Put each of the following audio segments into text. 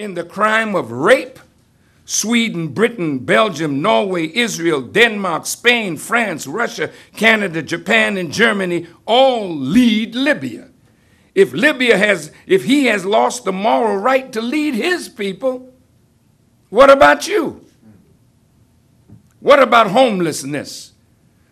in the crime of rape, Sweden, Britain, Belgium, Norway, Israel, Denmark, Spain, France, Russia, Canada, Japan, and Germany all lead Libya. If Libya has, if he has lost the moral right to lead his people, what about you? What about homelessness?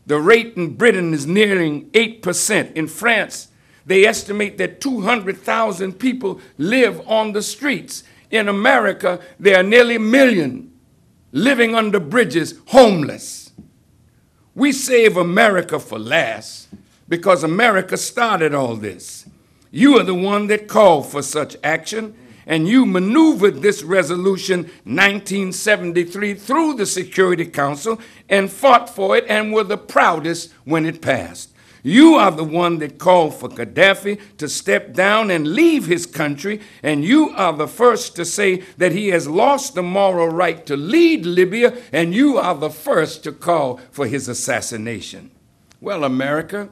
The rate in Britain is nearing 8%. In France, they estimate that 200,000 people live on the streets. In America, there are nearly a million living under bridges, homeless. We save America for last because America started all this. You are the one that called for such action, and you maneuvered this resolution 1973 through the Security Council and fought for it and were the proudest when it passed. You are the one that called for Gaddafi to step down and leave his country, and you are the first to say that he has lost the moral right to lead Libya, and you are the first to call for his assassination. Well, America,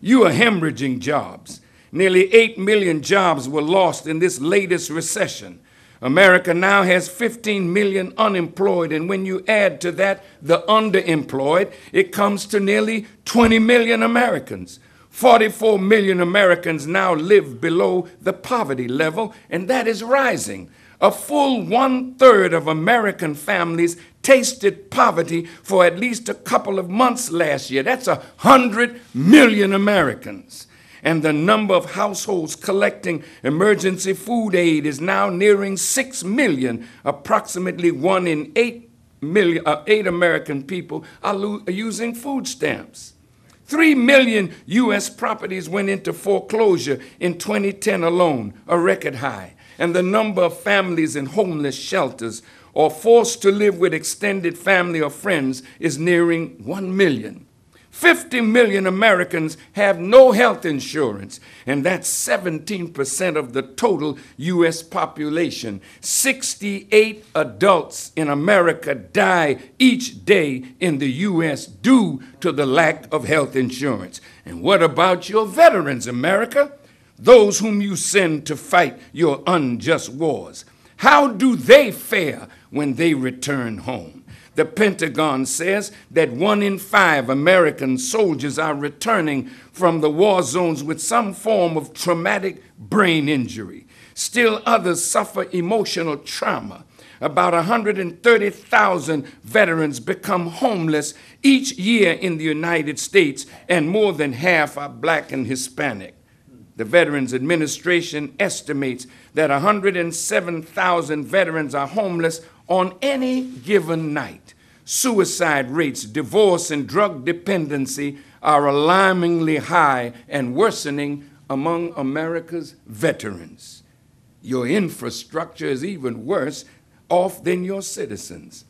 you are hemorrhaging jobs. Nearly 8 million jobs were lost in this latest recession. America now has 15 million unemployed, and when you add to that the underemployed, it comes to nearly 20 million Americans. 44 million Americans now live below the poverty level, and that is rising. A full one third of American families tasted poverty for at least a couple of months last year. That's a hundred million Americans and the number of households collecting emergency food aid is now nearing 6 million. Approximately one in eight, million, uh, eight American people are, lo- are using food stamps. 3 million U.S. properties went into foreclosure in 2010 alone, a record high. And the number of families in homeless shelters or forced to live with extended family or friends is nearing 1 million. 50 million Americans have no health insurance, and that's 17% of the total U.S. population. 68 adults in America die each day in the U.S. due to the lack of health insurance. And what about your veterans, America? Those whom you send to fight your unjust wars. How do they fare when they return home? The Pentagon says that one in five American soldiers are returning from the war zones with some form of traumatic brain injury. Still, others suffer emotional trauma. About 130,000 veterans become homeless each year in the United States, and more than half are black and Hispanic. The Veterans Administration estimates that 107,000 veterans are homeless on any given night. Suicide rates, divorce, and drug dependency are alarmingly high and worsening among America's veterans. Your infrastructure is even worse off than your citizens.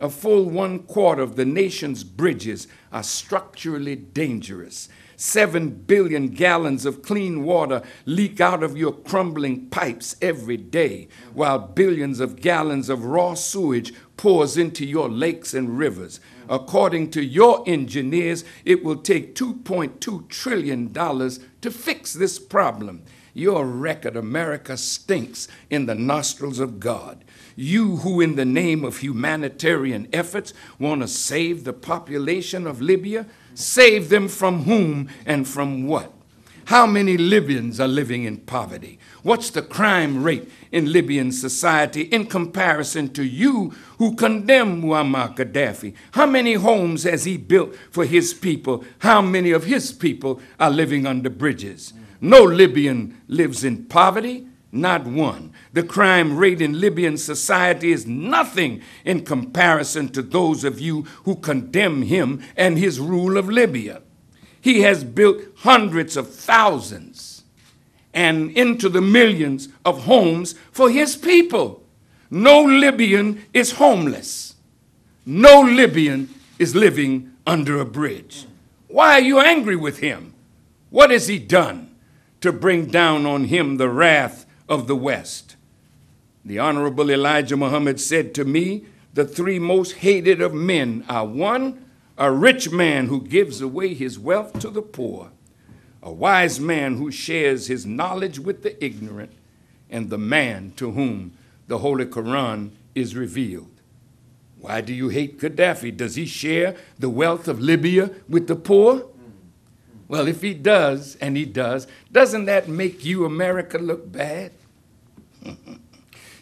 A full one quarter of the nation's bridges are structurally dangerous. Seven billion gallons of clean water leak out of your crumbling pipes every day, while billions of gallons of raw sewage pours into your lakes and rivers. According to your engineers, it will take $2.2 trillion to fix this problem. Your record, America, stinks in the nostrils of God. You who, in the name of humanitarian efforts, want to save the population of Libya, save them from whom and from what? How many Libyans are living in poverty? What's the crime rate in Libyan society in comparison to you who condemn Muammar Gaddafi? How many homes has he built for his people? How many of his people are living under bridges? No Libyan lives in poverty, not one. The crime rate in Libyan society is nothing in comparison to those of you who condemn him and his rule of Libya. He has built hundreds of thousands and into the millions of homes for his people. No Libyan is homeless. No Libyan is living under a bridge. Why are you angry with him? What has he done? to bring down on him the wrath of the West. The Honorable Elijah Muhammad said to me, The three most hated of men are one, a rich man who gives away his wealth to the poor, a wise man who shares his knowledge with the ignorant, and the man to whom the Holy Quran is revealed. Why do you hate Gaddafi? Does he share the wealth of Libya with the poor? Well, if he does, and he does, doesn't that make you, America, look bad?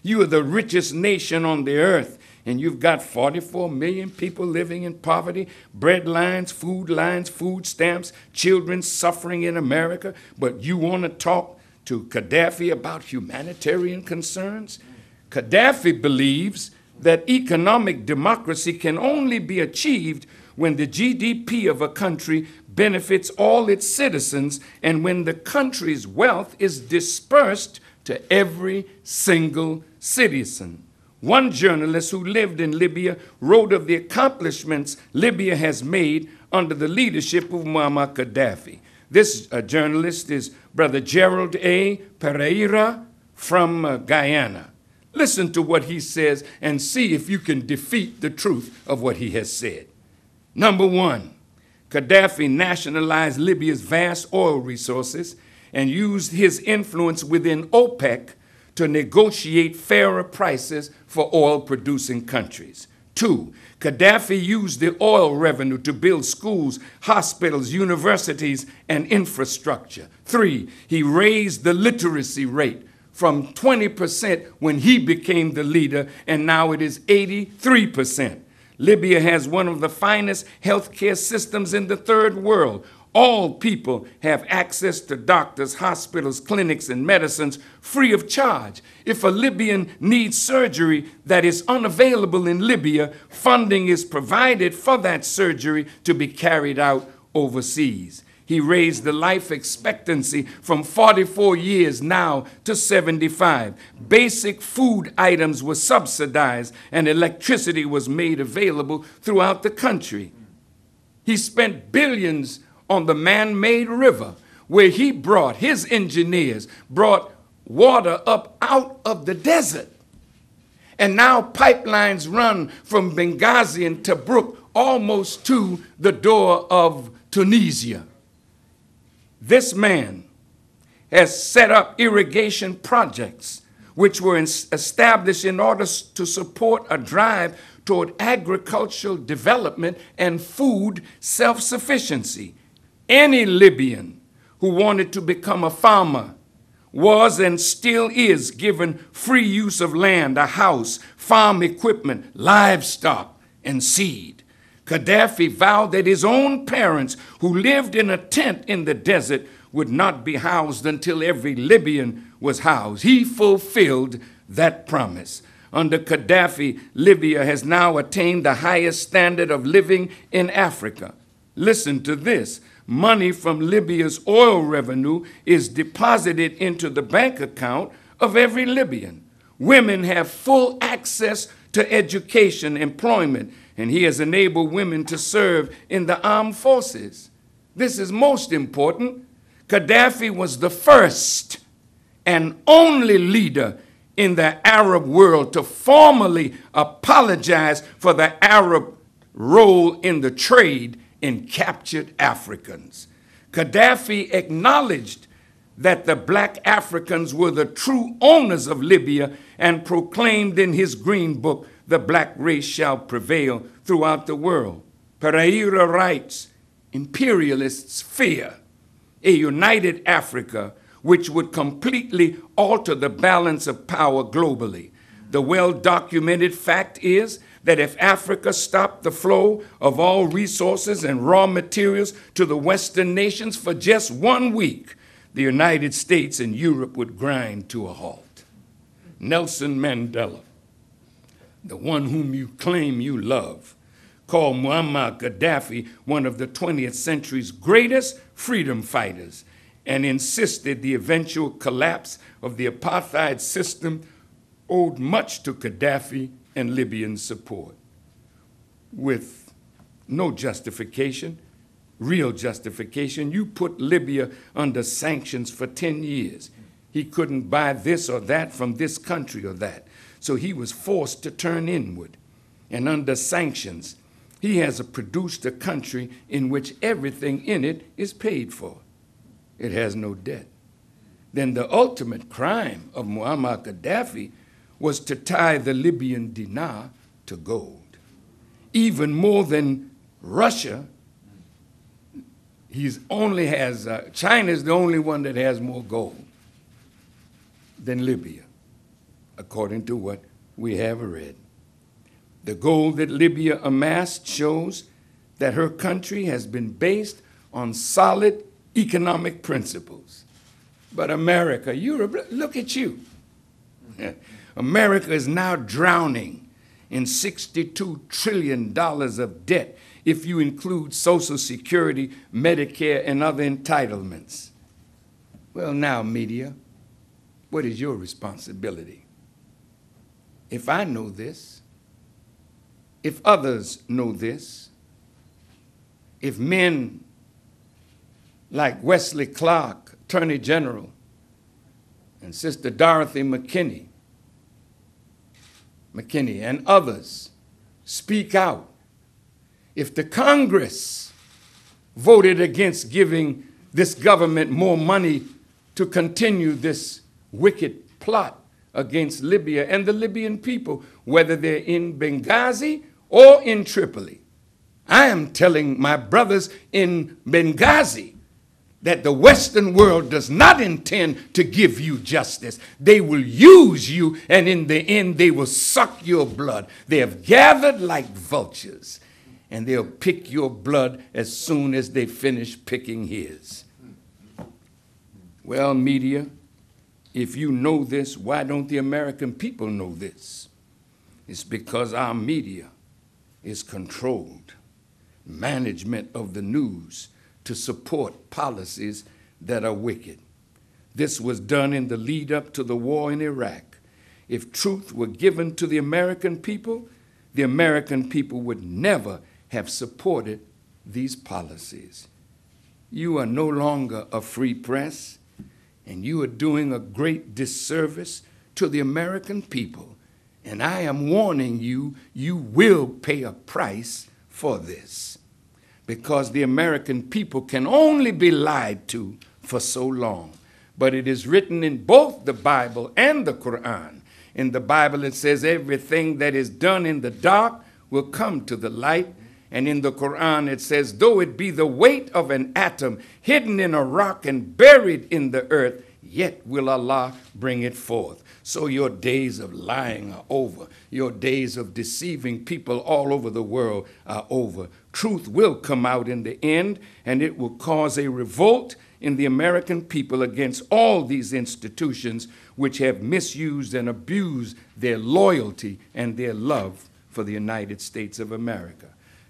You are the richest nation on the earth, and you've got 44 million people living in poverty, bread lines, food lines, food stamps, children suffering in America, but you want to talk to Gaddafi about humanitarian concerns? Gaddafi believes that economic democracy can only be achieved when the GDP of a country benefits all its citizens and when the country's wealth is dispersed to every single citizen. One journalist who lived in Libya wrote of the accomplishments Libya has made under the leadership of Muammar Gaddafi. This uh, journalist is Brother Gerald A. Pereira from uh, Guyana. Listen to what he says and see if you can defeat the truth of what he has said. Number one, Gaddafi nationalized Libya's vast oil resources and used his influence within OPEC to negotiate fairer prices for oil producing countries. Two, Gaddafi used the oil revenue to build schools, hospitals, universities, and infrastructure. Three, he raised the literacy rate from 20% when he became the leader, and now it is 83%. Libya has one of the finest healthcare systems in the third world. All people have access to doctors, hospitals, clinics, and medicines free of charge. If a Libyan needs surgery that is unavailable in Libya, funding is provided for that surgery to be carried out overseas. He raised the life expectancy from 44 years now to 75. Basic food items were subsidized and electricity was made available throughout the country. He spent billions on the man made river where he brought, his engineers brought water up out of the desert. And now pipelines run from Benghazi and Tobruk almost to the door of Tunisia. This man has set up irrigation projects which were established in order to support a drive toward agricultural development and food self sufficiency. Any Libyan who wanted to become a farmer was and still is given free use of land, a house, farm equipment, livestock, and seed. Gaddafi vowed that his own parents, who lived in a tent in the desert, would not be housed until every Libyan was housed. He fulfilled that promise. Under Gaddafi, Libya has now attained the highest standard of living in Africa. Listen to this money from Libya's oil revenue is deposited into the bank account of every Libyan. Women have full access to education, employment, and he has enabled women to serve in the armed forces. This is most important. Gaddafi was the first and only leader in the Arab world to formally apologize for the Arab role in the trade in captured Africans. Gaddafi acknowledged that the black Africans were the true owners of Libya and proclaimed in his green book the black race shall prevail throughout the world. Pereira writes imperialists fear a united Africa which would completely alter the balance of power globally. The well documented fact is that if Africa stopped the flow of all resources and raw materials to the Western nations for just one week, the United States and Europe would grind to a halt. Nelson Mandela the one whom you claim you love, called Muammar Gaddafi one of the 20th century's greatest freedom fighters and insisted the eventual collapse of the apartheid system owed much to Gaddafi and Libyan support. With no justification, real justification, you put Libya under sanctions for 10 years. He couldn't buy this or that from this country or that. So he was forced to turn inward. And under sanctions, he has produced a country in which everything in it is paid for. It has no debt. Then the ultimate crime of Muammar Gaddafi was to tie the Libyan dinar to gold. Even more than Russia, he's only has, uh, China is the only one that has more gold than Libya, according to what we have read. The gold that Libya amassed shows that her country has been based on solid economic principles. But America, Europe, look at you. America is now drowning in $62 trillion of debt if you include Social Security, Medicare, and other entitlements. Well, now, media, what is your responsibility? If I know this, if others know this, if men like Wesley Clark, Attorney General, and Sister Dorothy McKinney, McKinney and others speak out, if the Congress voted against giving this government more money to continue this wicked plot against Libya and the Libyan people, whether they're in Benghazi or in Tripoli. I am telling my brothers in Benghazi that the Western world does not intend to give you justice. They will use you, and in the end, they will suck your blood. They have gathered like vultures, and they'll pick your blood as soon as they finish picking his. Well, media, if you know this, why don't the American people know this? It's because our media is controlled. Management of the news to support policies that are wicked. This was done in the lead up to the war in Iraq. If truth were given to the American people, the American people would never have supported these policies. You are no longer a free press, and you are doing a great disservice to the American people. And I am warning you, you will pay a price for this because the American people can only be lied to for so long. But it is written in both the Bible and the Quran. In the Bible, it says everything that is done in the dark will come to the light. And in the Quran, it says, though it be the weight of an atom hidden in a rock and buried in the earth, yet will Allah bring it forth. So your days of lying are over. Your days of deceiving people all over the world are over truth will come out in the end, and it will cause a revolt in the American people against all these institutions which have misused and abused their loyalty and their love for the United States of America.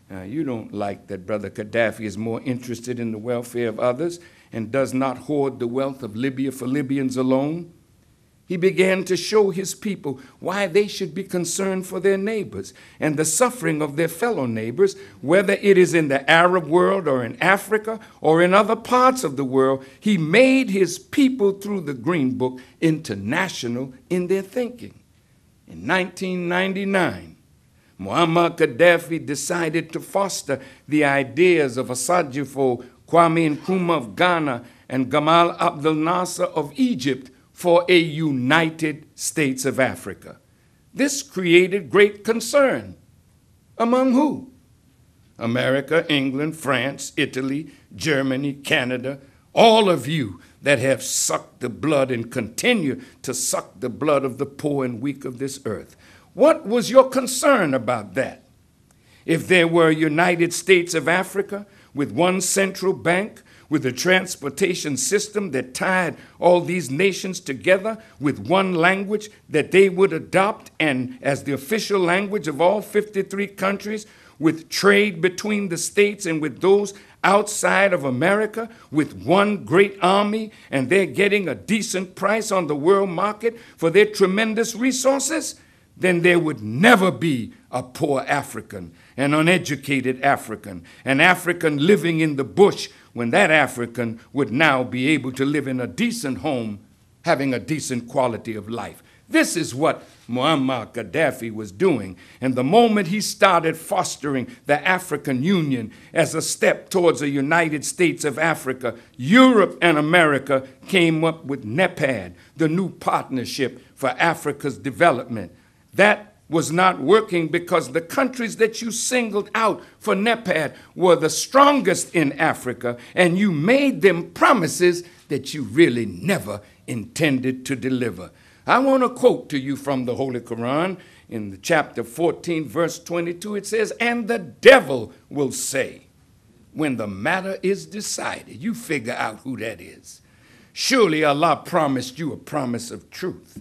Now, you don't like that Brother Gaddafi is more interested in the welfare of others and does not hoard the wealth of Libya for Libyans alone. He began to show his people why they should be concerned for their neighbors and the suffering of their fellow neighbors, whether it is in the Arab world or in Africa or in other parts of the world. He made his people through the Green Book international in their thinking. In 1999, Muammar Gaddafi decided to foster the ideas of Assaghifo, Kwame Nkrumah of Ghana, and Gamal Abdel Nasser of Egypt for a United States of Africa. This created great concern. Among who? America, England, France, Italy, Germany, Canada, all of you that have sucked the blood and continue to suck the blood of the poor and weak of this earth. What was your concern about that? If there were United States of Africa with one central bank, with a transportation system that tied all these nations together with one language that they would adopt and as the official language of all 53 countries, with trade between the states and with those outside of America, with one great army, and they're getting a decent price on the world market for their tremendous resources, then there would never be a poor African, an uneducated African, an African living in the bush when that African would now be able to live in a decent home, having a decent quality of life. This is what Muammar Gaddafi was doing. And the moment he started fostering the African Union as a step towards a United States of Africa, Europe and America came up with NEPAD, the new partnership for Africa's development. That was not working because the countries that you singled out for NEPAD were the strongest in Africa, and you made them promises that you really never intended to deliver. I want to quote to you from the Holy Quran in the chapter 14, verse 22. It says, And the devil will say, when the matter is decided, you figure out who that is. Surely Allah promised you a promise of truth,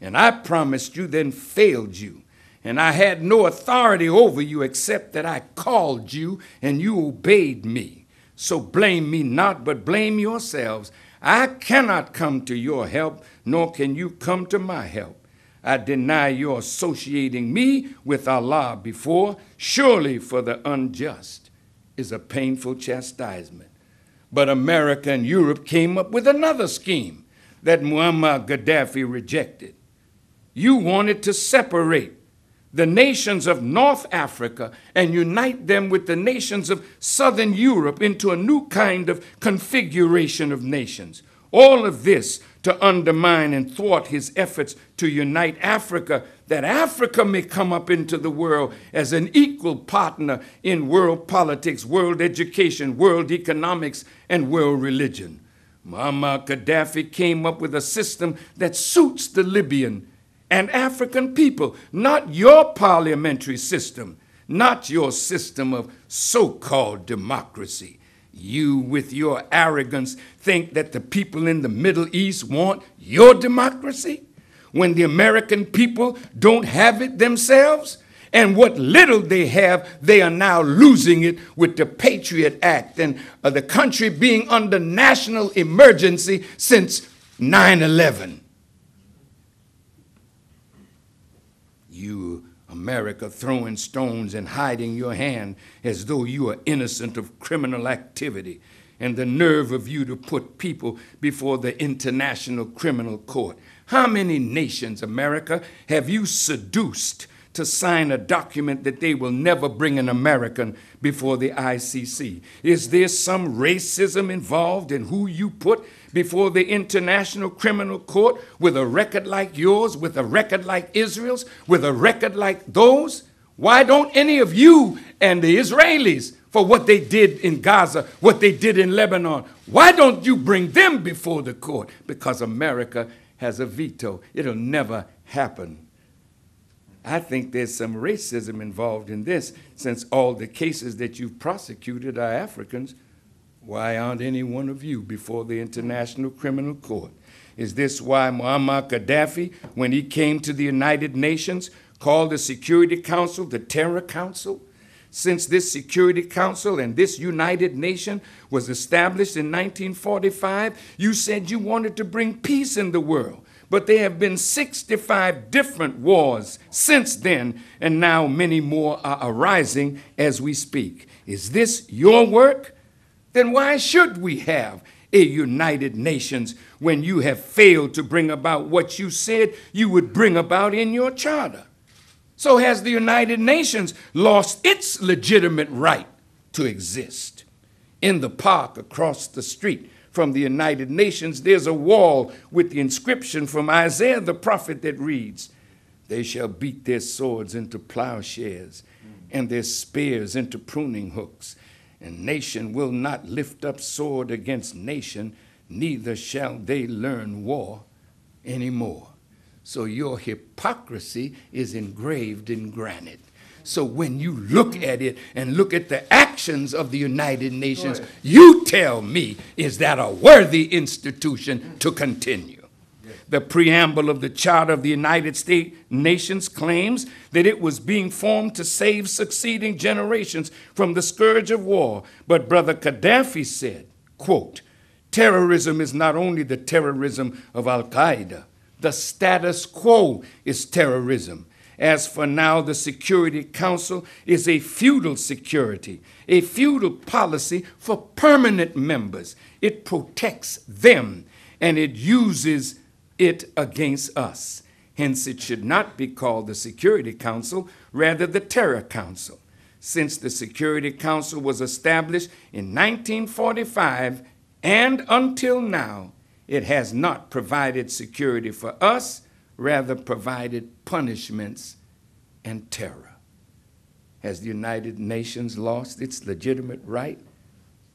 and I promised you, then failed you. And I had no authority over you except that I called you and you obeyed me. So blame me not, but blame yourselves. I cannot come to your help nor can you come to my help. I deny your associating me with Allah before. Surely for the unjust is a painful chastisement. But America and Europe came up with another scheme that Muammar Gaddafi rejected. You wanted to separate the nations of North Africa and unite them with the nations of Southern Europe into a new kind of configuration of nations. All of this to undermine and thwart his efforts to unite Africa, that Africa may come up into the world as an equal partner in world politics, world education, world economics, and world religion. Muammar Gaddafi came up with a system that suits the Libyan and African people, not your parliamentary system, not your system of so called democracy. You, with your arrogance, think that the people in the Middle East want your democracy when the American people don't have it themselves? And what little they have, they are now losing it with the Patriot Act and uh, the country being under national emergency since 9 11. You America throwing stones and hiding your hand as though you are innocent of criminal activity, and the nerve of you to put people before the International Criminal Court. How many nations, America, have you seduced to sign a document that they will never bring an American before the ICC? Is there some racism involved in who you put before the International Criminal Court with a record like yours, with a record like Israel's, with a record like those? Why don't any of you and the Israelis, for what they did in Gaza, what they did in Lebanon, why don't you bring them before the court? Because America has a veto. It'll never happen. I think there's some racism involved in this, since all the cases that you've prosecuted are Africans why aren't any one of you before the International Criminal Court? Is this why Muammar Gaddafi, when he came to the United Nations, called the Security Council the Terror Council? Since this Security Council and this United Nation was established in 1945, you said you wanted to bring peace in the world. But there have been 65 different wars since then, and now many more are arising as we speak. Is this your work? then why should we have a United Nations when you have failed to bring about what you said you would bring about in your charter? So has the United Nations lost its legitimate right to exist. In the park across the street from the United Nations, there's a wall with the inscription from Isaiah the prophet that reads, They shall beat their swords into plowshares and their spears into pruning hooks and nation will not lift up sword against nation, neither shall they learn war anymore. So your hypocrisy is engraved in granite. So when you look at it and look at the actions of the United Nations, you tell me, is that a worthy institution mm. to continue? The preamble of the Charter of the United States Nations claims that it was being formed to save succeeding generations from the scourge of war. But Brother Gaddafi said, quote, terrorism is not only the terrorism of Al Qaeda, the status quo is terrorism. As for now, the Security Council is a feudal security, a feudal policy for permanent members. It protects them and it uses it against us. Hence, it should not be called the Security Council, rather, the Terror Council. Since the Security Council was established in 1945 and until now, it has not provided security for us, rather, provided punishments and terror. Has the United Nations lost its legitimate right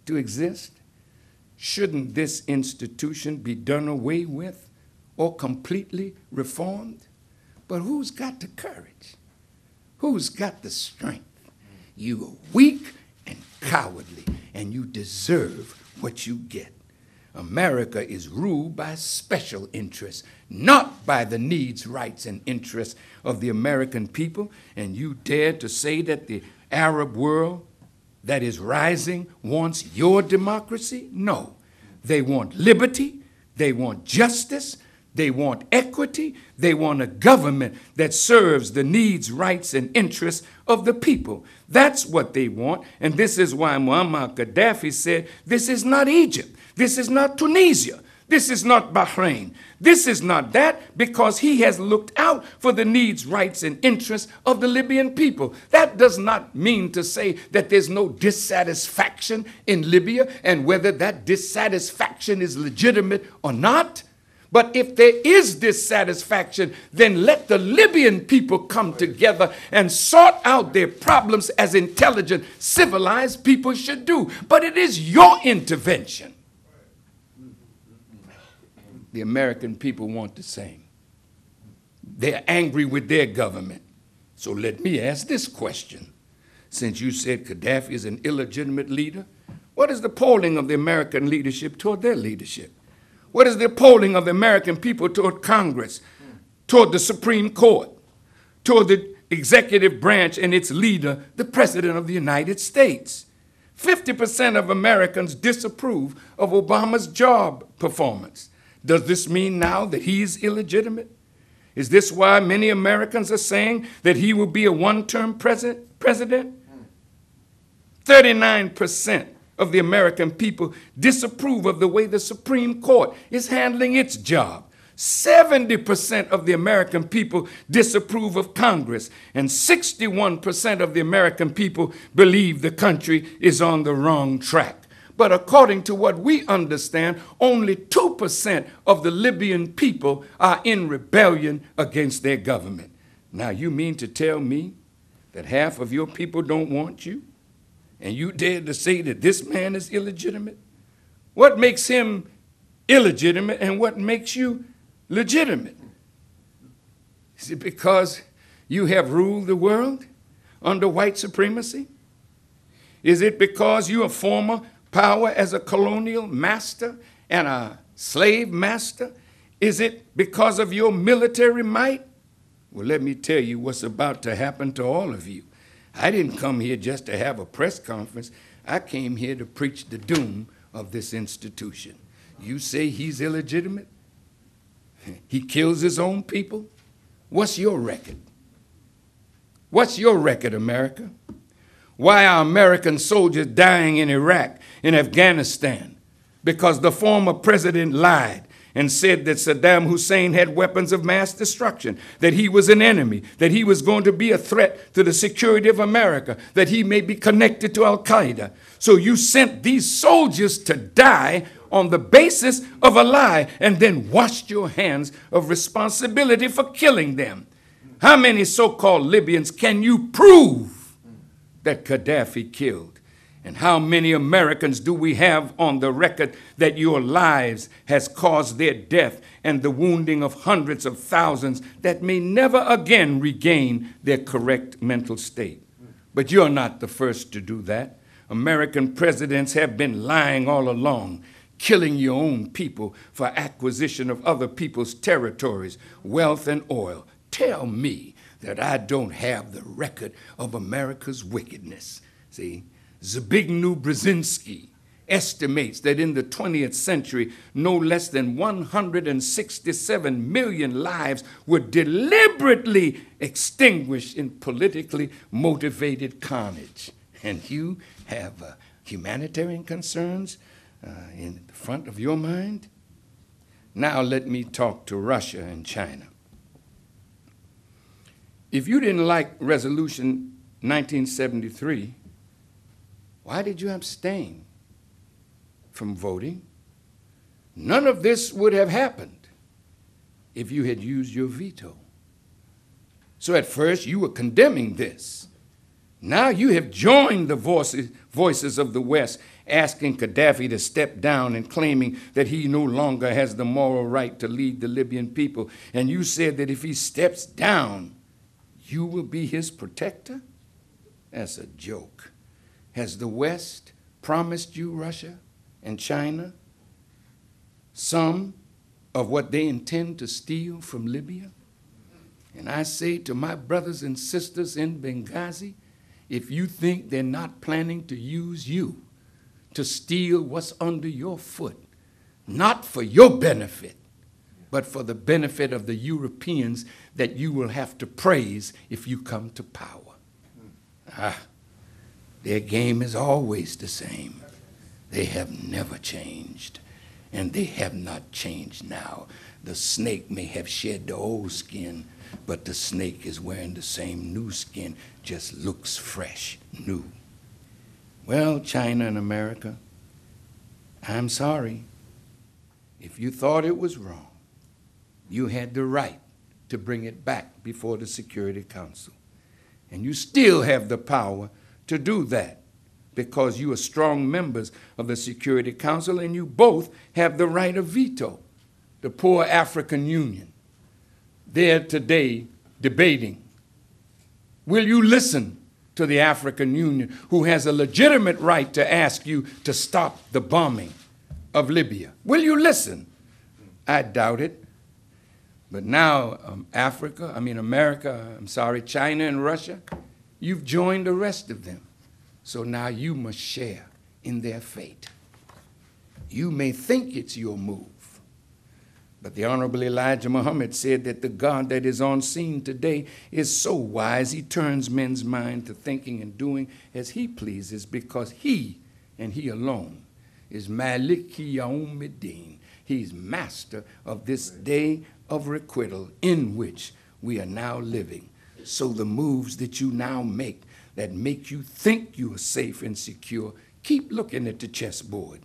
to exist? Shouldn't this institution be done away with or completely reformed? But who's got the courage? Who's got the strength? You are weak and cowardly, and you deserve what you get. America is ruled by special interests, not by the needs, rights, and interests of the American people. And you dare to say that the Arab world that is rising wants your democracy? No. They want liberty, they want justice, they want equity, they want a government that serves the needs, rights, and interests of the people. That's what they want. And this is why Muammar Gaddafi said, This is not Egypt. This is not Tunisia. This is not Bahrain. This is not that because he has looked out for the needs, rights, and interests of the Libyan people. That does not mean to say that there's no dissatisfaction in Libya and whether that dissatisfaction is legitimate or not. But if there is dissatisfaction, then let the Libyan people come together and sort out their problems as intelligent, civilized people should do. But it is your intervention the American people want the same. They're angry with their government. So let me ask this question. Since you said Gaddafi is an illegitimate leader, what is the polling of the American leadership toward their leadership? What is the polling of the American people toward Congress, toward the Supreme Court, toward the executive branch and its leader, the President of the United States? 50% of Americans disapprove of Obama's job performance. Does this mean now that he's illegitimate? Is this why many Americans are saying that he will be a one term president? 39% of the American people disapprove of the way the Supreme Court is handling its job. 70% of the American people disapprove of Congress, and 61% of the American people believe the country is on the wrong track. But according to what we understand, only 2% of the Libyan people are in rebellion against their government. Now, you mean to tell me that half of your people don't want you? And you dare to say that this man is illegitimate? What makes him illegitimate and what makes you legitimate? Is it because you have ruled the world under white supremacy? Is it because you are former power as a colonial master and a slave master? Is it because of your military might? Well, let me tell you what's about to happen to all of you. I didn't come here just to have a press conference. I came here to preach the doom of this institution. You say he's illegitimate? He kills his own people? What's your record? What's your record, America? Why are American soldiers dying in Iraq in Afghanistan because the former president lied and said that Saddam Hussein had weapons of mass destruction, that he was an enemy, that he was going to be a threat to the security of America, that he may be connected to Al Qaeda. So you sent these soldiers to die on the basis of a lie and then washed your hands of responsibility for killing them. How many so called Libyans can you prove that Gaddafi killed? And how many Americans do we have on the record that your lives has caused their death and the wounding of hundreds of thousands that may never again regain their correct mental state? But you're not the first to do that. American presidents have been lying all along, killing your own people for acquisition of other people's territories, wealth, and oil. Tell me that I don't have the record of America's wickedness. See? Zbigniew Brzezinski estimates that in the 20th century, no less than 167 million lives were deliberately extinguished in politically motivated carnage. And you have uh, humanitarian concerns uh, in the front of your mind? Now let me talk to Russia and China. If you didn't like Resolution 1973, why did you abstain from voting? None of this would have happened if you had used your veto. So at first you were condemning this. Now you have joined the voices, voices of the West asking Gaddafi to step down and claiming that he no longer has the moral right to lead the Libyan people. And you said that if he steps down, you will be his protector? That's a joke. Has the West promised you Russia and China some of what they intend to steal from Libya? And I say to my brothers and sisters in Benghazi, if you think they're not planning to use you to steal what's under your foot, not for your benefit, but for the benefit of the Europeans that you will have to praise if you come to power. Ah, their game is always the same. They have never changed, and they have not changed now. The snake may have shed the old skin, but the snake is wearing the same new skin, just looks fresh, new. Well, China and America, I'm sorry. If you thought it was wrong, you had the right to bring it back before the Security Council. And you still have the power to do that because you are strong members of the Security Council and you both have the right of veto. The poor African Union, they're today debating will you listen to the African Union, who has a legitimate right to ask you to stop the bombing of Libya? Will you listen? I doubt it. But now, um, Africa, I mean, America, I'm sorry, China and Russia, you've joined the rest of them. So now you must share in their fate. You may think it's your move, but the Honorable Elijah Muhammad said that the God that is on scene today is so wise, he turns men's mind to thinking and doing as he pleases because he and he alone is Malik Yawmiddin. He's master of this day of requital in which we are now living. So the moves that you now make that make you think you are safe and secure, keep looking at the chessboard.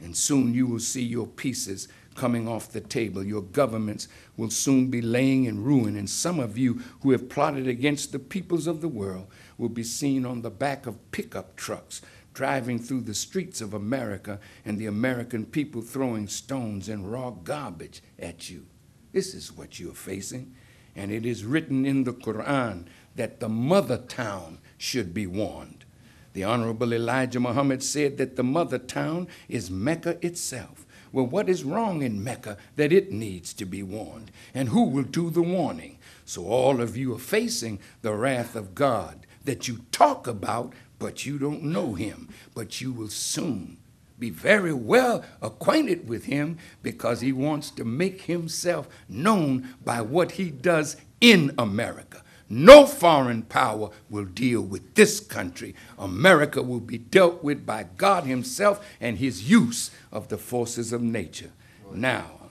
And soon you will see your pieces coming off the table. Your governments will soon be laying in ruin, and some of you who have plotted against the peoples of the world will be seen on the back of pickup trucks driving through the streets of America and the American people throwing stones and raw garbage at you. This is what you're facing. And it is written in the Quran that the mother town should be warned. The Honorable Elijah Muhammad said that the mother town is Mecca itself. Well, what is wrong in Mecca that it needs to be warned? And who will do the warning? So all of you are facing the wrath of God that you talk about, but you don't know him. But you will soon be very well acquainted with him because he wants to make himself known by what he does in America. No foreign power will deal with this country. America will be dealt with by God Himself and His use of the forces of nature. Now,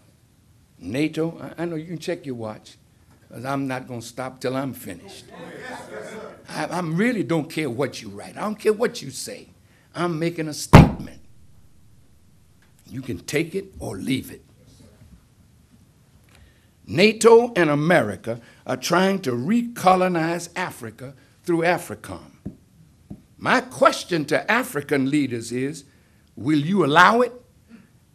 NATO, I know you can check your watch, because I'm not going to stop till I'm finished. I, I really don't care what you write, I don't care what you say. I'm making a statement. You can take it or leave it. NATO and America are trying to recolonize Africa through AFRICOM. My question to African leaders is will you allow it?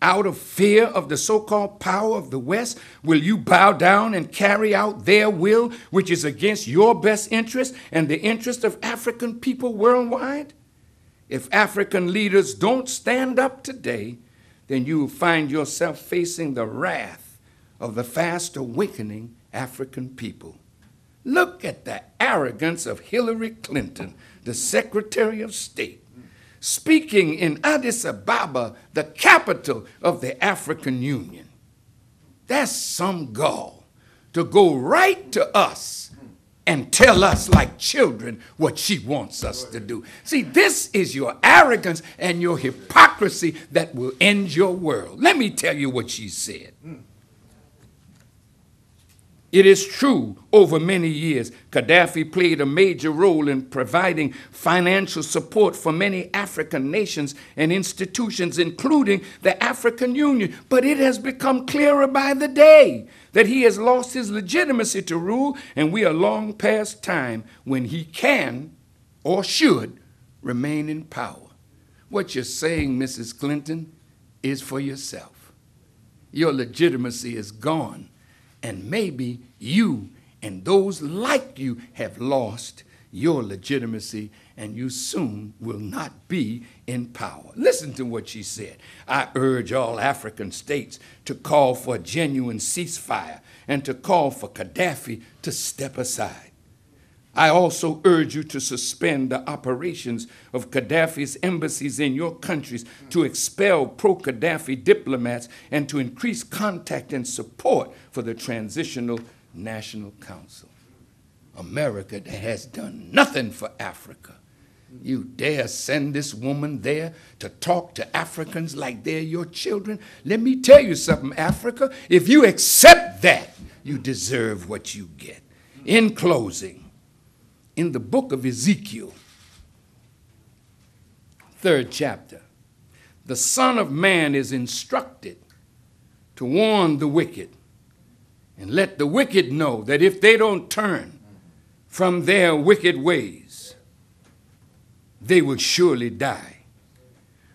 Out of fear of the so called power of the West, will you bow down and carry out their will, which is against your best interest and the interest of African people worldwide? If African leaders don't stand up today, then you will find yourself facing the wrath of the fast awakening African people. Look at the arrogance of Hillary Clinton, the Secretary of State, speaking in Addis Ababa, the capital of the African Union. That's some gall to go right to us and tell us like children what she wants us to do. See, this is your arrogance and your hypocrisy that will end your world. Let me tell you what she said. It is true, over many years, Gaddafi played a major role in providing financial support for many African nations and institutions, including the African Union. But it has become clearer by the day that he has lost his legitimacy to rule, and we are long past time when he can or should remain in power. What you're saying, Mrs. Clinton, is for yourself. Your legitimacy is gone and maybe you and those like you have lost your legitimacy and you soon will not be in power. Listen to what she said. I urge all African states to call for a genuine ceasefire and to call for Gaddafi to step aside. I also urge you to suspend the operations of Gaddafi's embassies in your countries, to expel pro Gaddafi diplomats, and to increase contact and support for the Transitional National Council. America that has done nothing for Africa. You dare send this woman there to talk to Africans like they're your children? Let me tell you something, Africa. If you accept that, you deserve what you get. In closing, in the book of Ezekiel, third chapter, the Son of Man is instructed to warn the wicked and let the wicked know that if they don't turn from their wicked ways, they will surely die.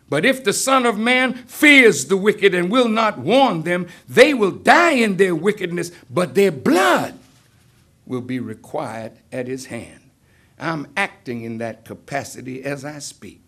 But if the Son of Man fears the wicked and will not warn them, they will die in their wickedness, but their blood will be required at his hand. I'm acting in that capacity as I speak.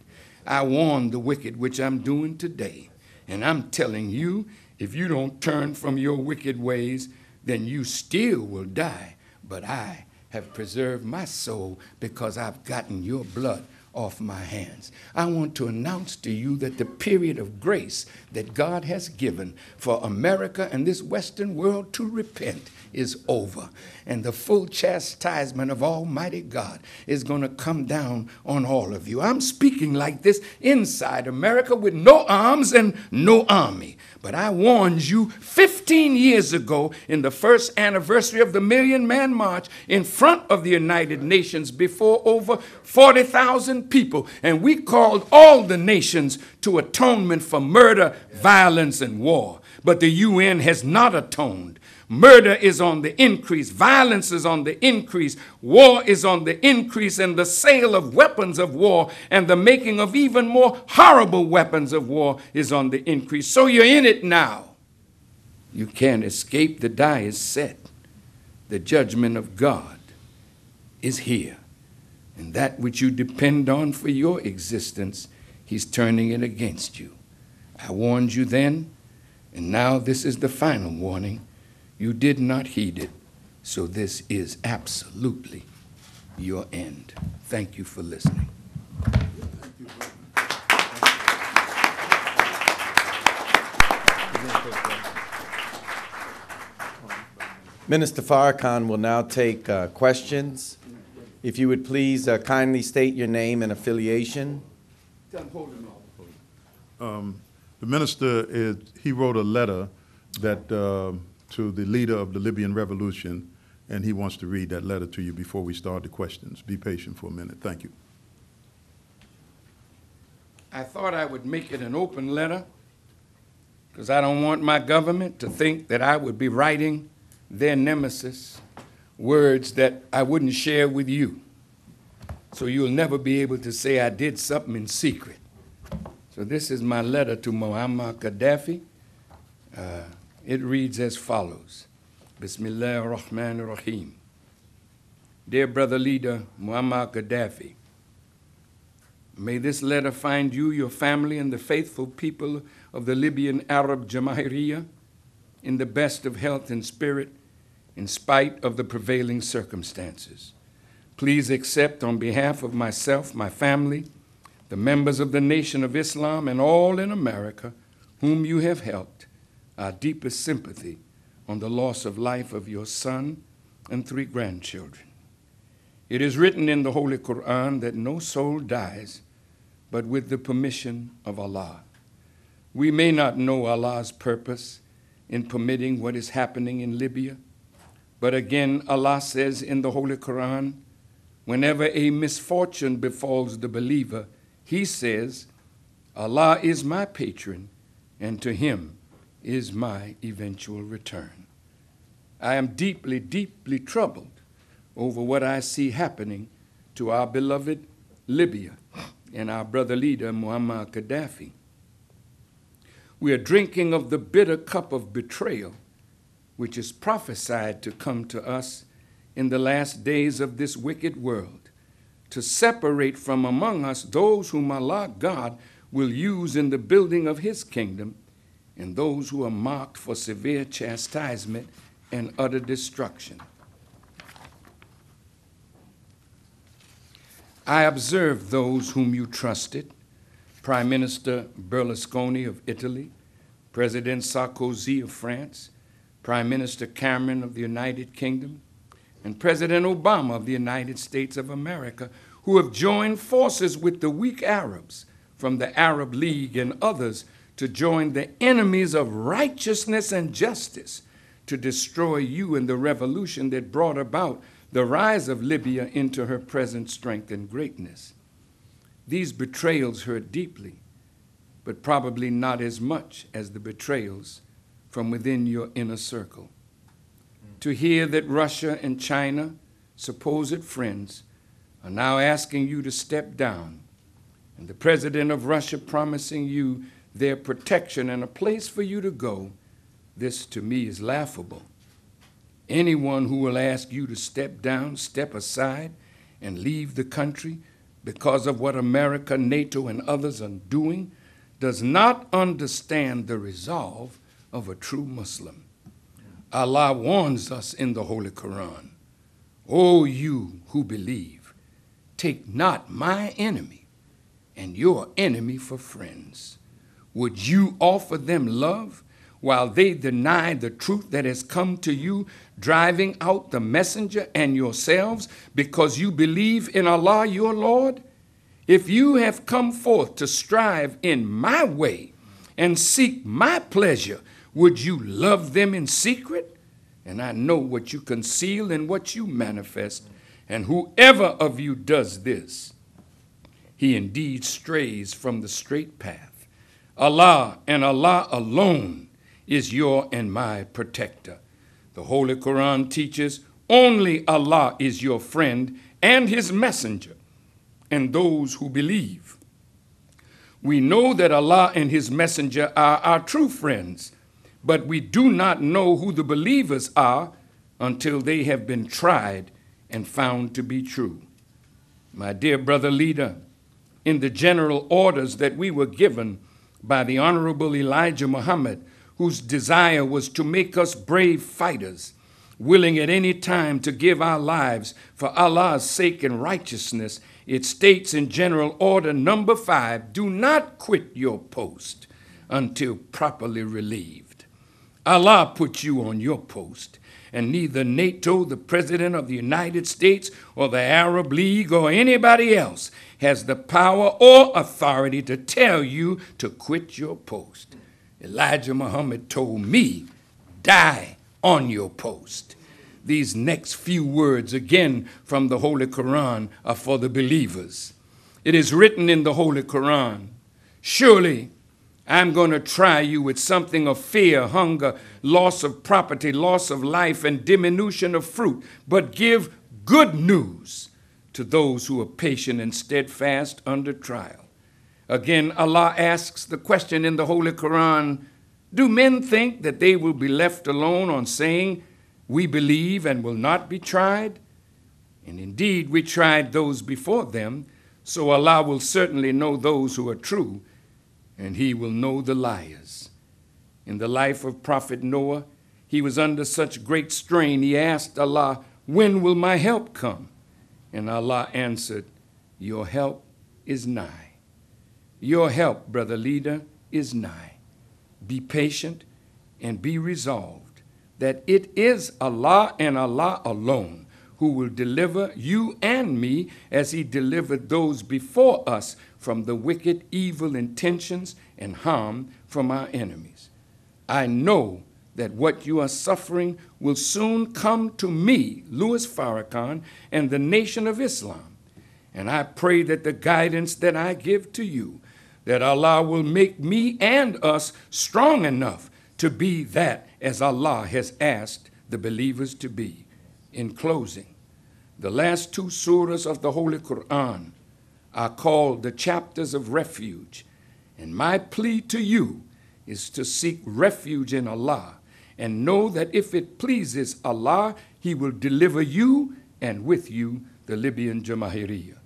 I warn the wicked, which I'm doing today. And I'm telling you, if you don't turn from your wicked ways, then you still will die. But I have preserved my soul because I've gotten your blood off my hands. I want to announce to you that the period of grace that God has given for America and this Western world to repent is over. And the full chastisement of Almighty God is going to come down on all of you. I'm speaking like this inside America with no arms and no army. But I warned you 15 years ago in the first anniversary of the Million Man March in front of the United Nations before over 40,000 people. And we called all the nations to atonement for murder, violence, and war. But the UN has not atoned. Murder is on the increase. Violence is on the increase. War is on the increase. And the sale of weapons of war and the making of even more horrible weapons of war is on the increase. So you're in it now. You can't escape. The die is set. The judgment of God is here. And that which you depend on for your existence, He's turning it against you. I warned you then, and now this is the final warning. You did not heed it, so this is absolutely your end. Thank you for listening. Minister Farrakhan will now take uh, questions. If you would please uh, kindly state your name and affiliation. Um, the minister is, he wrote a letter that uh, to the leader of the Libyan revolution, and he wants to read that letter to you before we start the questions. Be patient for a minute. Thank you. I thought I would make it an open letter because I don't want my government to think that I would be writing their nemesis words that I wouldn't share with you. So you'll never be able to say I did something in secret. So this is my letter to Muammar Gaddafi. Uh, it reads as follows Bismillah ar-Rahman ar-Rahim. Dear brother leader Muammar Gaddafi, may this letter find you, your family, and the faithful people of the Libyan Arab Jamahiriya in the best of health and spirit in spite of the prevailing circumstances. Please accept on behalf of myself, my family, the members of the Nation of Islam, and all in America whom you have helped our deepest sympathy on the loss of life of your son and three grandchildren. It is written in the Holy Quran that no soul dies but with the permission of Allah. We may not know Allah's purpose in permitting what is happening in Libya, But again, Allah says in the Holy Quran, whenever a misfortune befalls the believer, He says, Allah is my patron, and to Him is my eventual return. I am deeply, deeply troubled over what I see happening to our beloved Libya and our brother leader, Muammar Gaddafi. We are drinking of the bitter cup of betrayal, which is prophesied to come to us in the last days of this wicked world, to separate from among us those whom Allah God will use in the building of His kingdom, and those who are marked for severe chastisement and utter destruction. I observed those whom you trusted Prime Minister Berlusconi of Italy, President Sarkozy of France, Prime Minister Cameron of the United Kingdom, and President Obama of the United States of America, who have joined forces with the weak Arabs from the Arab League and others to join the enemies of righteousness and justice to destroy you and the revolution that brought about the rise of Libya into her present strength and greatness. These betrayals hurt deeply, but probably not as much as the betrayals from within your inner circle. To hear that Russia and China, supposed friends, are now asking you to step down, and the president of Russia promising you their protection and a place for you to go, this to me is laughable. Anyone who will ask you to step down, step aside, and leave the country because of what America, NATO, and others are doing does not understand the resolve of a true Muslim. Allah warns us in the Holy Quran O you who believe, take not my enemy and your enemy for friends. Would you offer them love while they deny the truth that has come to you, driving out the messenger and yourselves because you believe in Allah your Lord? If you have come forth to strive in my way and seek my pleasure, would you love them in secret? And I know what you conceal and what you manifest. And whoever of you does this, he indeed strays from the straight path. Allah and Allah alone is your and my protector. The Holy Quran teaches only Allah is your friend and his messenger and those who believe. We know that Allah and his messenger are our true friends, but we do not know who the believers are until they have been tried and found to be true. My dear brother leader, in the general orders that we were given by the Honorable Elijah Muhammad, whose desire was to make us brave fighters, willing at any time to give our lives for Allah's sake and righteousness, it states in General Order number five do not quit your post until properly relieved. Allah put you on your post, and neither NATO, the President of the United States, or the Arab League, or anybody else has the power or authority to tell you to quit your post. Elijah Muhammad told me, die on your post. These next few words, again from the Holy Quran, are for the believers. It is written in the Holy Quran Surely I'm going to try you with something of fear, hunger, loss of property, loss of life, and diminution of fruit, but give good news to those who are patient and steadfast under trial. Again, Allah asks the question in the Holy Quran Do men think that they will be left alone on saying, We believe and will not be tried? And indeed, we tried those before them, so Allah will certainly know those who are true, and He will know the liars. In the life of Prophet Noah, he was under such great strain, he asked Allah, When will my help come? And Allah answered, Your help is nigh. Your help, brother leader, is nigh. Be patient and be resolved that it is Allah and Allah alone who will deliver you and me as He delivered those before us from the wicked, evil intentions and harm from our enemies. I know that what you are suffering will soon come to me, Louis Farrakhan, and the Nation of Islam. And I pray that the guidance that I give to you, that Allah will make me and us strong enough to be that as Allah has asked the believers to be. In closing, the last two surahs of the Holy Quran are called the chapters of refuge. And my plea to you is to seek refuge in Allah and know that if it pleases Allah, He will deliver you and with you the Libyan Jamahiriya.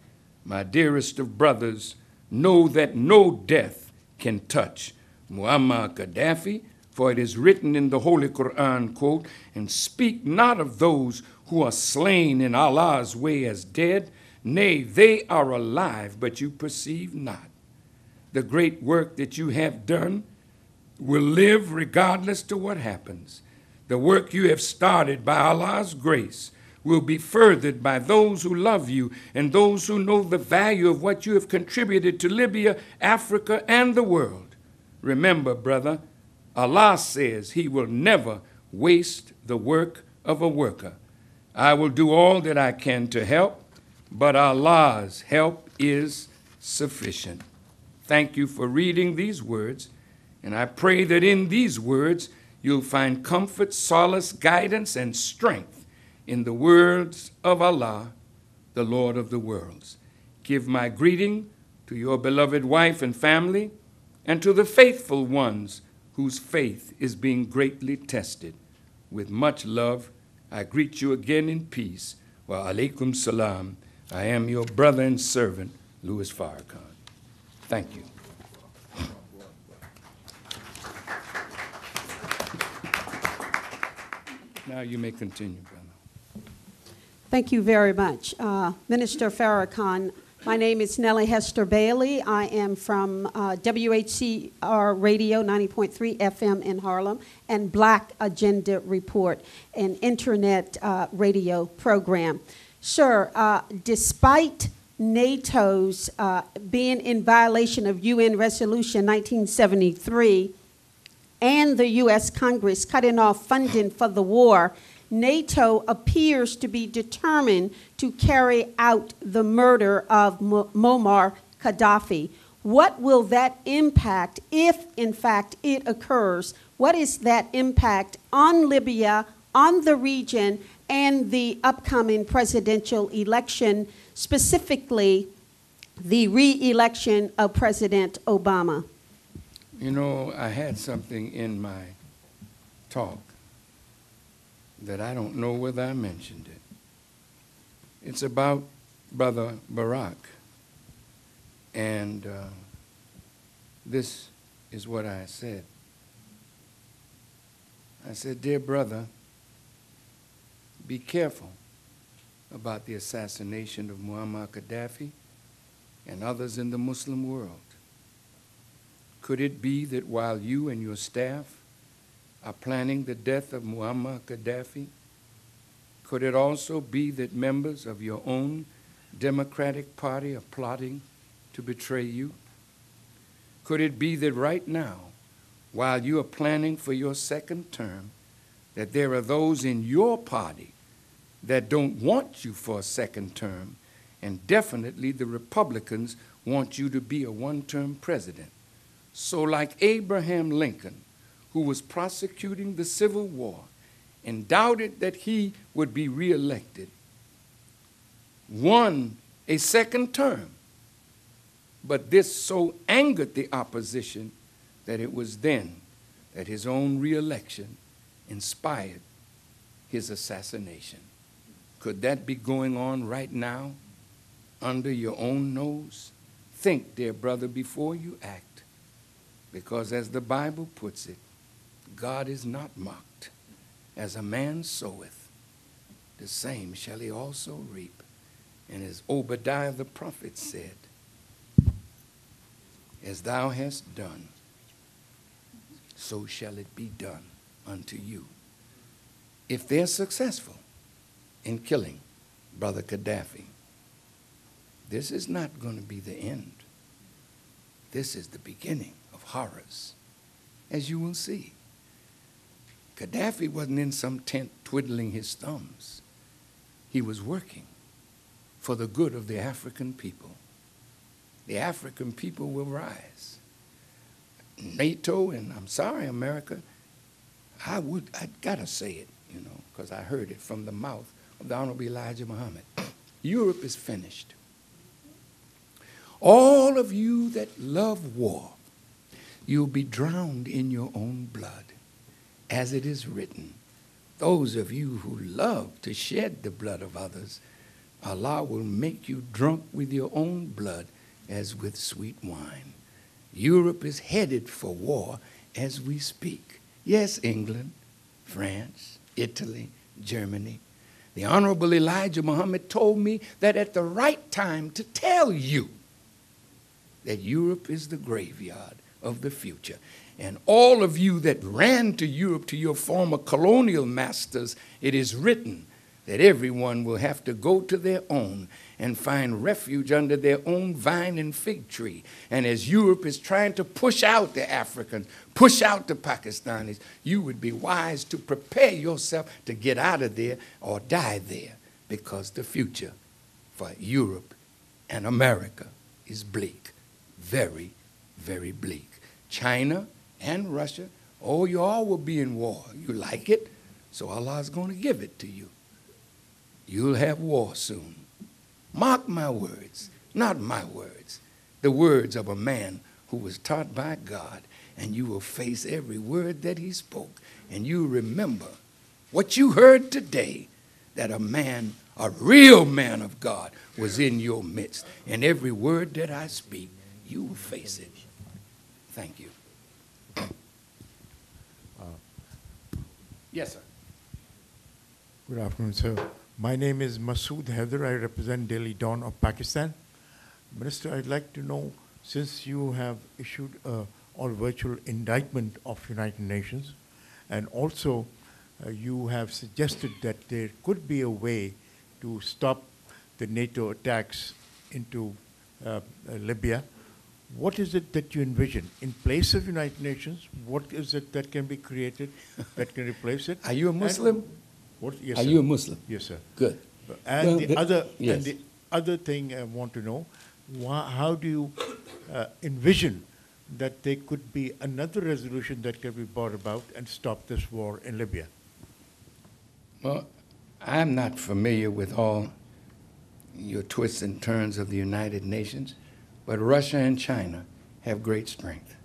My dearest of brothers, know that no death can touch Muammar Gaddafi, for it is written in the Holy Quran, quote, and speak not of those who are slain in Allah's way as dead, nay, they are alive, but you perceive not. The great work that you have done will live regardless to what happens. The work you have started by Allah's grace will be furthered by those who love you and those who know the value of what you have contributed to Libya, Africa, and the world. Remember, brother, Allah says He will never waste the work of a worker. I will do all that I can to help, but Allah's help is sufficient. Thank you for reading these words. And I pray that in these words you'll find comfort, solace, guidance, and strength in the words of Allah, the Lord of the worlds. Give my greeting to your beloved wife and family, and to the faithful ones whose faith is being greatly tested. With much love, I greet you again in peace. Wa alaikum salam. I am your brother and servant, Louis Farrakhan. Thank you. Now you may continue, brother. Thank you very much. Uh, Minister Farrakhan, my name is Nellie Hester Bailey. I am from uh, WHCR Radio 90.3 FM in Harlem and Black Agenda Report, an internet uh, radio program. Sir, uh, despite NATO's uh, being in violation of UN Resolution 1973, and the U.S. Congress cutting off funding for the war, NATO appears to be determined to carry out the murder of Muammar Gaddafi. What will that impact, if in fact it occurs? What is that impact on Libya, on the region, and the upcoming presidential election, specifically the re election of President Obama? You know, I had something in my talk that I don't know whether I mentioned it. It's about Brother Barack. And uh, this is what I said. I said, Dear brother, be careful about the assassination of Muammar Gaddafi and others in the Muslim world. Could it be that while you and your staff are planning the death of Muammar Gaddafi, could it also be that members of your own Democratic Party are plotting to betray you? Could it be that right now, while you are planning for your second term, that there are those in your party that don't want you for a second term, and definitely the Republicans want you to be a one term president? So, like Abraham Lincoln, who was prosecuting the Civil War and doubted that he would be reelected, won a second term. But this so angered the opposition that it was then that his own reelection inspired his assassination. Could that be going on right now under your own nose? Think, dear brother, before you act. Because as the Bible puts it, God is not mocked. As a man soweth, the same shall he also reap. And as Obadiah the prophet said, as thou hast done, so shall it be done unto you. If they're successful in killing Brother Gaddafi, this is not going to be the end. This is the beginning of horrors, as you will see. Gaddafi wasn't in some tent twiddling his thumbs. He was working for the good of the African people. The African people will rise. NATO, and I'm sorry, America, I would, I gotta say it, you know, because I heard it from the mouth of the Honorable Elijah Muhammad. Europe is finished. All of you that love war, you'll be drowned in your own blood, as it is written. Those of you who love to shed the blood of others, Allah will make you drunk with your own blood as with sweet wine. Europe is headed for war as we speak. Yes, England, France, Italy, Germany. The Honorable Elijah Muhammad told me that at the right time to tell you that Europe is the graveyard of the future. And all of you that ran to Europe to your former colonial masters, it is written that everyone will have to go to their own and find refuge under their own vine and fig tree. And as Europe is trying to push out the Africans, push out the Pakistanis, you would be wise to prepare yourself to get out of there or die there because the future for Europe and America is bleak. Very, very bleak. China and Russia, oh, you all will be in war. You like it, so Allah is going to give it to you. You'll have war soon. Mark my words, not my words, the words of a man who was taught by God, and you will face every word that he spoke. And you remember what you heard today that a man, a real man of God, was in your midst. And every word that I speak, you will face it. Thank you. Uh, yes, sir. Good afternoon, sir. My name is Masood Haider. I represent Daily Dawn of Pakistan. Minister, I'd like to know, since you have issued a all virtual indictment of United Nations, and also uh, you have suggested that there could be a way to stop the NATO attacks into uh, Libya. What is it that you envision in place of United Nations? What is it that can be created that can replace it? Are you a And Muslim? What, yes, Are sir. you a Muslim? Yes, sir. Good. And Well, the the- other, yes. and the other thing I want to know, wha- how do you uh, envision that there could be another resolution that can be brought about and stop this war in Libya? Well, I'm not familiar with all your twists and turns of the United Nations, but Russia and China have great strength.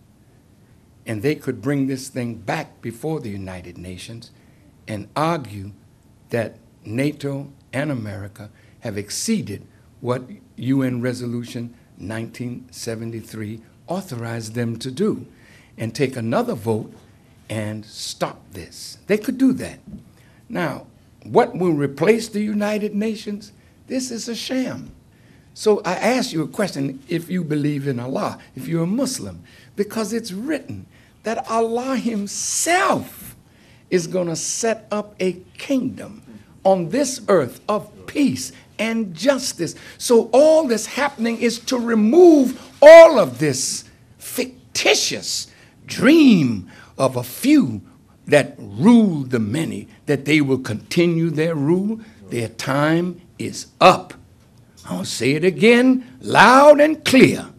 And they could bring this thing back before the United Nations and argue that NATO and America have exceeded what UN Resolution 1973 authorized them to do and take another vote and stop this. They could do that. Now, what will replace the United Nations? This is a sham. So I ask you a question if you believe in Allah, if you're a Muslim, because it's written that Allah Himself is going to set up a kingdom on this earth of peace and justice. So all that's happening is to remove all of this fictitious dream of a few that rule the many, that they will continue their rule. Their time is up. I'll say it again loud and clear.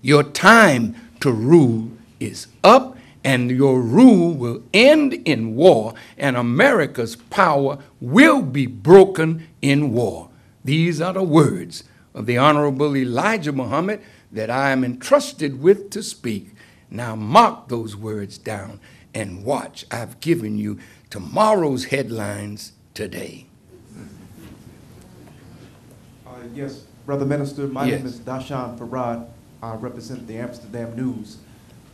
Your time to rule is up, and your rule will end in war, and America's power will be broken in war. These are the words of the Honorable Elijah Muhammad that I am entrusted with to speak. Now, mark those words down and watch. I've given you tomorrow's headlines today. Uh, Yes, Brother Minister, my Yes. name is Dashan Farad. I represent the Amsterdam News.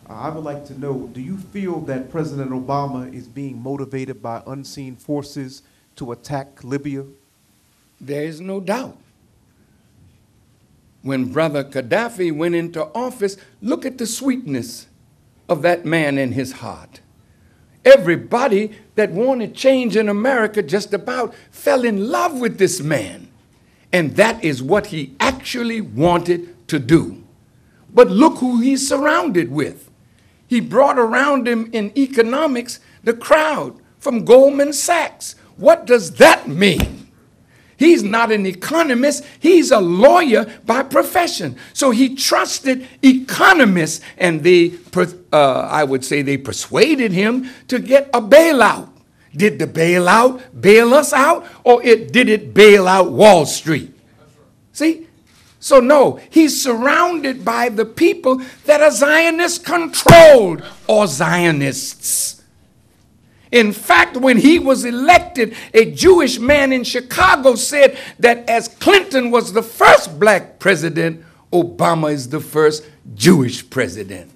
I would like to know, do you feel that President Obama is being motivated by unseen forces to attack Libya? There is no doubt. When Brother Gaddafi went into office, look at the sweetness of that man in his heart. Everybody that wanted change in America just about fell in love with this man. And that is what he actually wanted to do. But look who he's surrounded with. He brought around him in economics the crowd from Goldman Sachs. What does that mean? He's not an economist, he's a lawyer by profession. So he trusted economists, and they, uh, I would say, they persuaded him to get a bailout. Did the bailout bail us out, or it, did it bail out Wall Street? See? So, no, he's surrounded by the people that are Zionist controlled or Zionists. In fact, when he was elected, a Jewish man in Chicago said that as Clinton was the first black president, Obama is the first Jewish president.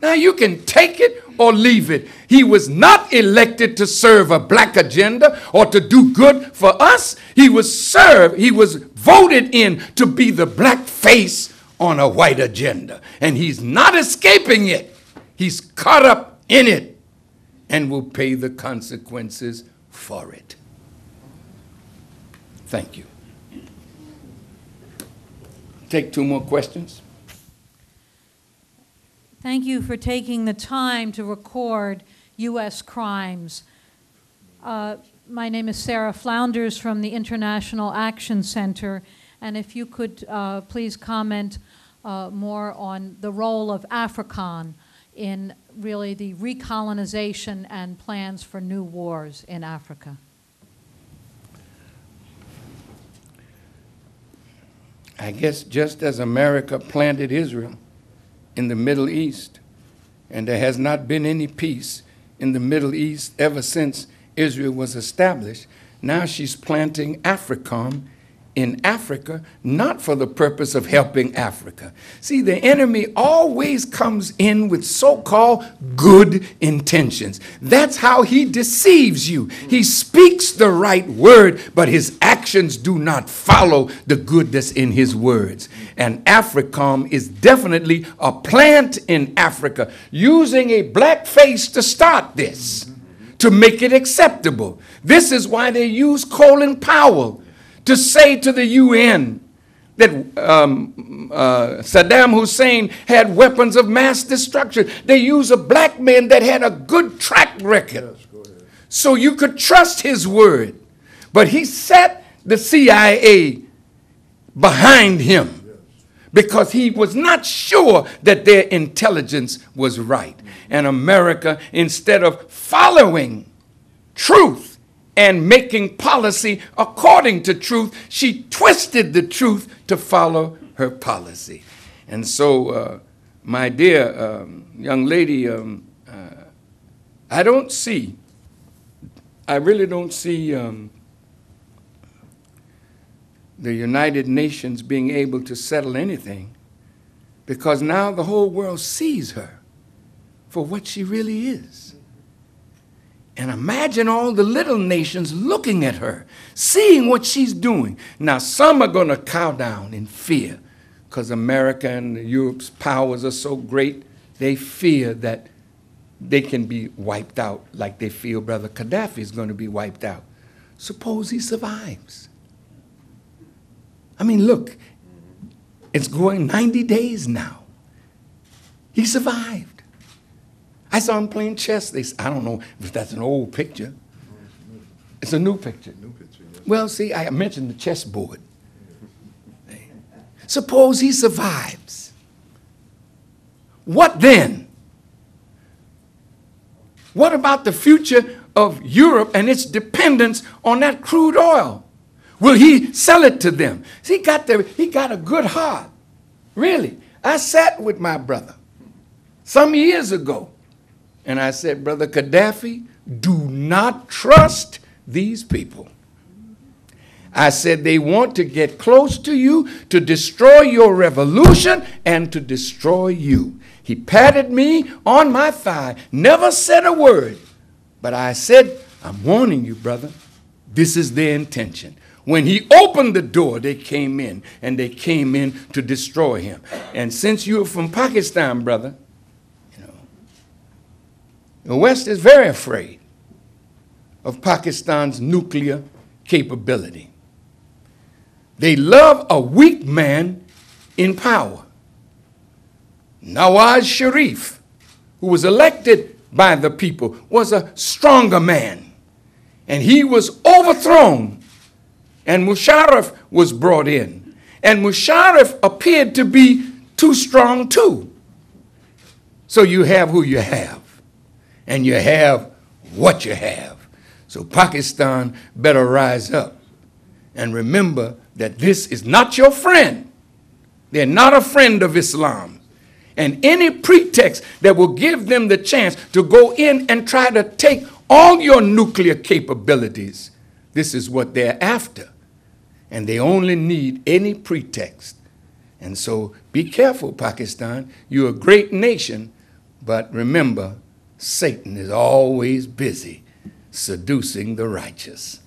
Now you can take it or leave it. He was not elected to serve a black agenda or to do good for us. He was served, he was voted in to be the black face on a white agenda. And he's not escaping it. He's caught up in it and will pay the consequences for it. Thank you. Take two more questions. Thank you for taking the time to record U.S. crimes. Uh, my name is Sarah Flounders from the International Action Center, and if you could uh, please comment uh, more on the role of AFRICOM in really the recolonization and plans for new wars in Africa. I guess just as America planted Israel in the Middle East, and there has not been any peace in the Middle East ever since Israel was established, now she's planting AFRICOM in Africa, not for the purpose of helping Africa. See, the enemy always comes in with so called good intentions. That's how he deceives you. He speaks the right word, but his actions do not follow the good that's in his words. And AFRICOM is definitely a plant in Africa using a black face to start this, to make it acceptable. This is why they use Colin Powell to say to the UN that um, uh, Saddam Hussein had weapons of mass destruction. They use a black man that had a good track record. Yes, so you could trust his word. But he set the CIA behind him because he was not sure that their intelligence was right. And America, instead of following truth, and making policy according to truth, she twisted the truth to follow her policy. And so, uh, my dear um, young lady, um, uh, I don't see, I really don't see um, the United Nations being able to settle anything because now the whole world sees her for what she really is. And imagine all the little nations looking at her, seeing what she's doing. Now, some are going to cow down in fear because America and Europe's powers are so great, they fear that they can be wiped out like they feel Brother Gaddafi is going to be wiped out. Suppose he survives. I mean, look, it's going 90 days now. He survived. I saw him playing chess. They, I don't know if that's an old picture. It's a new picture. New picture yes. Well, see, I mentioned the chessboard. Suppose he survives. What then? What about the future of Europe and its dependence on that crude oil? Will he sell it to them? See, he got, the, he got a good heart. Really. I sat with my brother some years ago and I said, Brother Gaddafi, do not trust these people. I said, they want to get close to you to destroy your revolution and to destroy you. He patted me on my thigh, never said a word. But I said, I'm warning you, brother, this is their intention. When he opened the door, they came in, and they came in to destroy him. And since you're from Pakistan, brother, the West is very afraid of Pakistan's nuclear capability. They love a weak man in power. Nawaz Sharif, who was elected by the people was a stronger man. And he was overthrown. And Musharraf was brought in. And Musharraf appeared to be too strong too. So you have who you have. And you have what you have. So Pakistan better rise up and remember that this is not your friend. They're not a friend of Islam. And any pretext that will give them the chance to go in and try to take all your nuclear capabilities, this is what they're after. And they only need any pretext. And so be careful, Pakistan. You're a great nation, but remember, Satan is always busy seducing the righteous.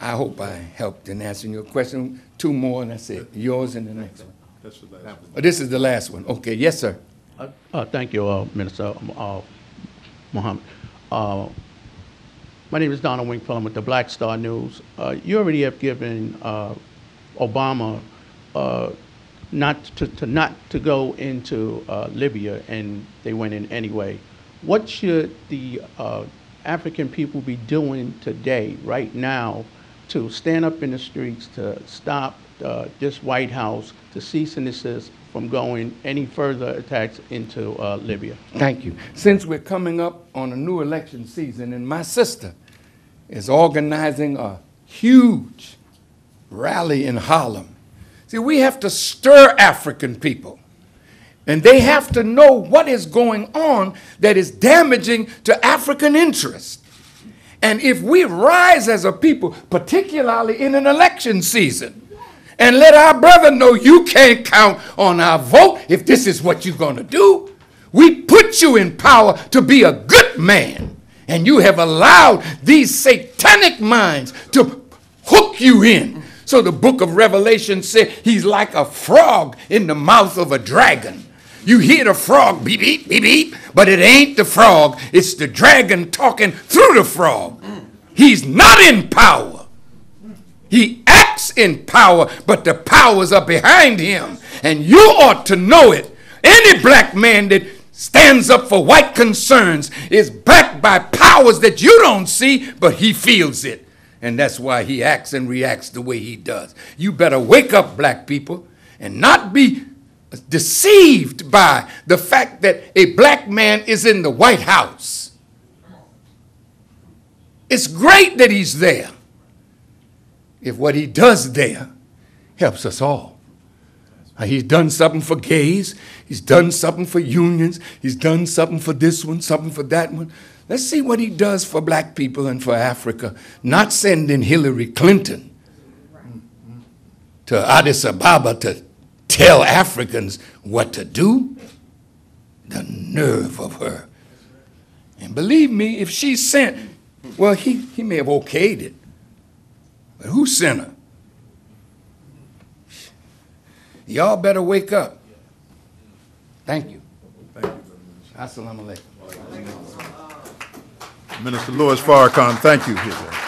I hope I helped in answering your question. Two more, and that's it. Yours and the next one. That's the last one. Oh, this is the last one. Okay, yes, sir. Uh, uh, Thank you, uh, Minister uh, Mohammed. Uh, My name is Donald Wingfield. I'm with the Black Star News. Uh, You already have given uh, Obama uh, not to, to not to go into uh, Libya, and they went in anyway. What should the uh, African people be doing today, right now, to stand up in the streets to stop uh, this White House to cease and desist from going any further attacks into uh, Libya? Thank you. Since we're coming up on a new election season, and my sister is organizing a huge rally in Harlem. See, we have to stir African people. And they have to know what is going on that is damaging to African interests. And if we rise as a people, particularly in an election season, and let our brother know you can't count on our vote if this is what you're going to do, we put you in power to be a good man. And you have allowed these satanic minds to hook you in. So the book of Revelation said he's like a frog in the mouth of a dragon. You hear the frog beep, beep, beep, beep, but it ain't the frog. It's the dragon talking through the frog. He's not in power. He acts in power, but the powers are behind him. And you ought to know it. Any black man that stands up for white concerns is backed by powers that you don't see, but he feels it. And that's why he acts and reacts the way he does. You better wake up, black people, and not be deceived by the fact that a black man is in the White House. It's great that he's there if what he does there helps us all. He's done something for gays. He's done something for unions. He's done something for this one, something for that one. Let's see what he does for black people and for Africa. Not sending Hillary Clinton to Addis Ababa to tell Africans what to do. The nerve of her. And believe me, if she sent, well, he, he may have okayed it. But who sent her? Y'all better wake up. Thank you. Thank you. Assalamu alaikum. Minister Louis Farrakhan, thank you.